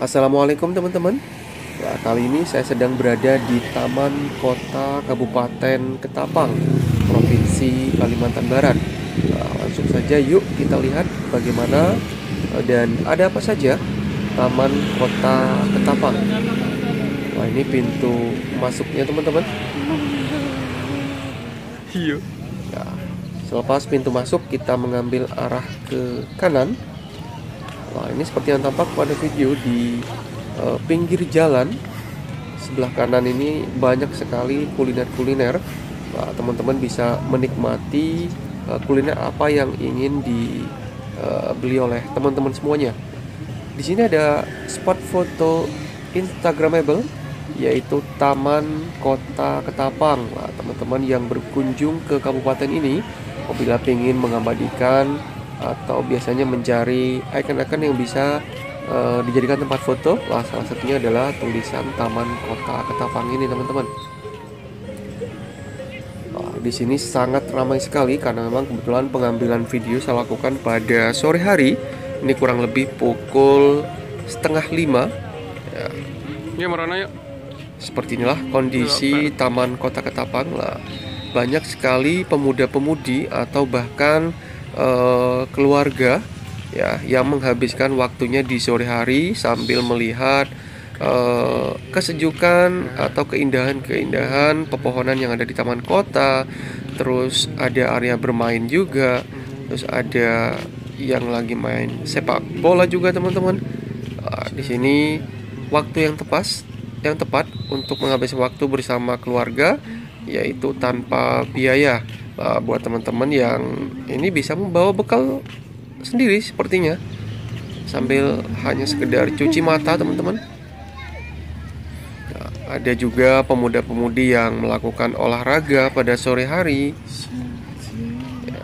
Assalamualaikum teman-teman. Ya, Kali ini saya sedang berada di Taman Kota Kabupaten Ketapang Provinsi Kalimantan Barat. Nah, Langsung saja yuk kita lihat bagaimana eh, dan ada apa saja Taman Kota Ketapang. Wah ini pintu masuknya teman-teman. Iya. Ya, Selepas pintu masuk kita mengambil arah ke kanan Wah ini seperti yang tampak pada video di uh, pinggir jalan sebelah kanan ini banyak sekali kuliner-kuliner. Nah, teman-teman bisa menikmati uh, kuliner apa yang ingin dibeli uh, oleh teman-teman semuanya. Di sini ada spot foto Instagramable yaitu Taman Kota Ketapang. Nah, teman-teman yang berkunjung ke kabupaten ini apabila ingin mengabadikan atau biasanya mencari icon-icon yang bisa uh, dijadikan tempat foto. Wah, salah satunya adalah tulisan Taman Kota Ketapang ini, teman-teman. di sini sangat ramai sekali karena memang kebetulan pengambilan video saya lakukan pada sore hari. Ini kurang lebih pukul setengah lima. Ya. Ini merana yuk. Seperti inilah kondisi Taman Kota Ketapang lah. Banyak sekali pemuda-pemudi atau bahkan uh, keluarga ya yang menghabiskan waktunya di sore hari sambil melihat uh, kesejukan atau keindahan-keindahan pepohonan yang ada di taman kota. Terus ada area bermain juga. Terus ada yang lagi main sepak bola juga teman-teman. Uh, di sini waktu yang tepat yang tepat untuk menghabiskan waktu bersama keluarga yaitu tanpa biaya uh, buat teman-teman yang ini bisa membawa bekal sendiri sepertinya. Sambil hanya sekedar cuci mata teman-teman. Nah, ada juga pemuda-pemudi yang melakukan olahraga pada sore hari. Ya.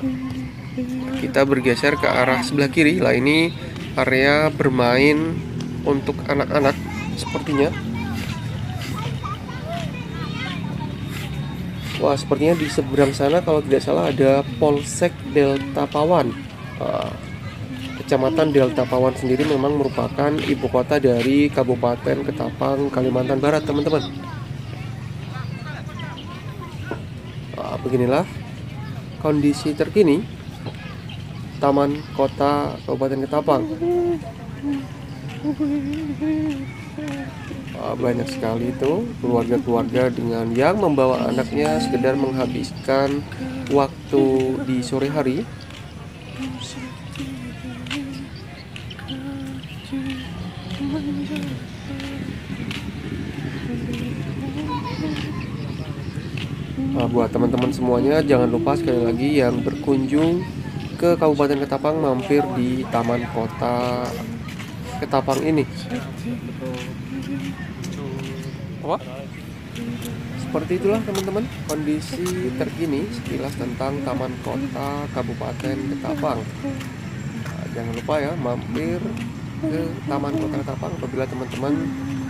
kita bergeser ke arah sebelah kiri. Lah ini area bermain untuk anak-anak sepertinya Wah, sepertinya di seberang sana kalau tidak salah ada Polsek Delta Pawan. Uh, Kecamatan Delta Pawan sendiri memang merupakan ibu kota dari Kabupaten Ketapang, Kalimantan Barat, teman-teman. Uh, beginilah kondisi terkini Taman Kota Kabupaten Ketapang. Ah, banyak sekali itu. Keluarga-keluarga dengan yang membawa anaknya sekedar menghabiskan waktu di sore hari. Nah, buat teman-teman semuanya jangan lupa sekali lagi yang berkunjung ke Kabupaten Ketapang mampir di Taman Kota Ketapang ini apa? Seperti itulah teman-teman kondisi terkini sekilas tentang Taman Kota Kabupaten Ketapang. Nah, jangan lupa ya mampir ke Taman Kota Ketapang apabila teman-teman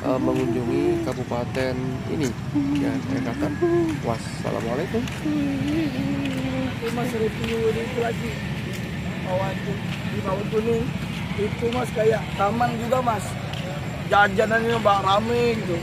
uh, mengunjungi kabupaten ini. Ya, saya katakan wassalamualaikum. Mas itu lagi bawah di bawah gunung itu mas kayak taman juga mas. Jajanannya bak rame gitu